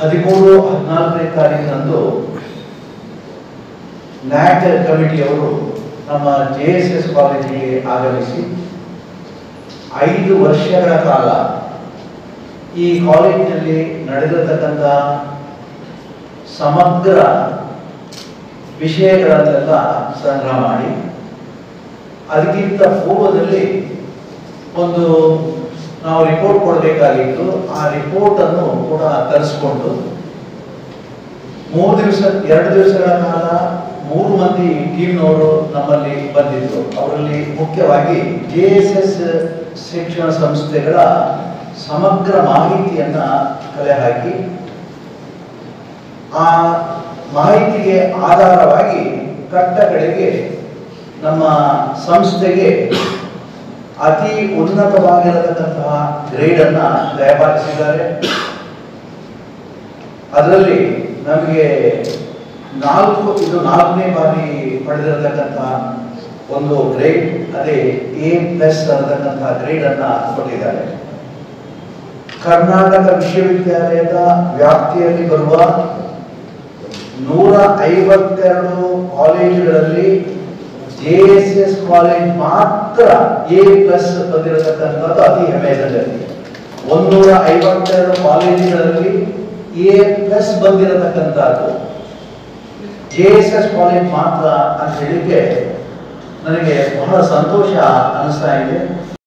ಹದಿಮೂರು, ಹದಿನಾಲ್ಕನೇ ತಾರೀಕಿನಂದು ನ್ಯಾಕ್ ಕಮಿಟಿಯವರು ನಮ್ಮ ಜೆ ಎಸ್ ಎಸ್ ಕಾಲೇಜಿಗೆ ಆಗಮಿಸಿ ಐದು ವರ್ಷಗಳ ಕಾಲ ಈ ಕಾಲೇಜಿನಲ್ಲಿ ನಡೆದಿರತಕ್ಕಂಥ ಸಮಗ್ರ ವಿಷಯಗಳನ್ನೆಲ್ಲ ಸಂಗ್ರಹ ಮಾಡಿ, ಅದಕ್ಕಿಂತ ಪೂರ್ವದಲ್ಲಿ ಒಂದು ನಾವು ರಿಪೋರ್ಟ್ ಕೊಡಬೇಕಾಗಿತ್ತು. ಆ ರಿಪೋರ್ಟ್ ಅನ್ನು ಕೂಡ ತರಿಸ್ಕೊಂಡು ಮೂರು ದಿವಸ, ಎರಡು ದಿವಸಗಳ ಕಾಲ ಮೂರು ಮಂದಿ ಟೀಮ್ನವರು ನಮ್ಮಲ್ಲಿ ಬಂದಿದ್ದರು ಅವರಲ್ಲಿ ಮುಖ್ಯವಾಗಿ ಜೆ ಎಸ್ ಎಸ್ ಶಿಕ್ಷಣ ಸಂಸ್ಥೆಗಳ ಸಮಗ್ರ ಮಾಹಿತಿಯನ್ನು ಕಲೆ ಹಾಕಿ ಆ ಮಾಹಿತಿಗೆ ಆಧಾರವಾಗಿ ಕಟ್ಟಡಗಳಿಗೆ ನಮ್ಮ ಸಂಸ್ಥೆಗೆ ಅತಿ ಉನ್ನತವಾಗಿರತಕ್ಕಂತಹ ಗ್ರೇಡ್ ಅನ್ನ ದಯಪಾಲಿಸಿದ್ದಾರೆ. ಅದರಲ್ಲಿ ನಮಗೆ ನಾಲ್ಕು, ಇದು ನಾಲ್ಕನೇ ಬಾರಿ ಪಡೆದಿರತಕ್ಕಂತಹ ಒಂದು ಗ್ರೇಡ್ ಅದೇ ಎ ಪ್ಲಸ್ ಅನ್ನತಕ್ಕಂತಹ ಗ್ರೇಡ್ ಅನ್ನ ಕೊಟ್ಟಿದ್ದಾರೆ. ಕರ್ನಾಟಕ ವಿಶ್ವವಿದ್ಯಾಲಯದ ವ್ಯಾಪ್ತಿಯಲ್ಲಿ ಬರುವ ನೂರ ಐವತ್ತೆರಡು ಕಾಲೇಜುಗಳಲ್ಲಿ ಜೆ ಎಸ್ ಎಸ್ ಕಾಲೇಜ್ ಮಾತ್ರ ಎ ಪ್ಲಸ್ ಬಂದಿರತಕ್ಕಂಥದ್ದು ಅತಿ ಹೆಮ್ಮೆಯ ಸಂಗತಿ ಒಂದೂರ ಐವತ್ತೆರಡು ಕಾಲೇಜುಗಳಲ್ಲಿ ಎ ಪ್ಲಸ್ ಬಂದಿರತಕ್ಕಂಥದ್ದು. ಜೆ ಎಸ್ ಎಸ್ ಕಾಲೇಜ್ ಮಾತ್ರ ಅಂತ ಹೇಳಿಕೆ ನನಗೆ ಬಹಳ ಸಂತೋಷ ಅನಿಸ್ತಾ ಇದೆ.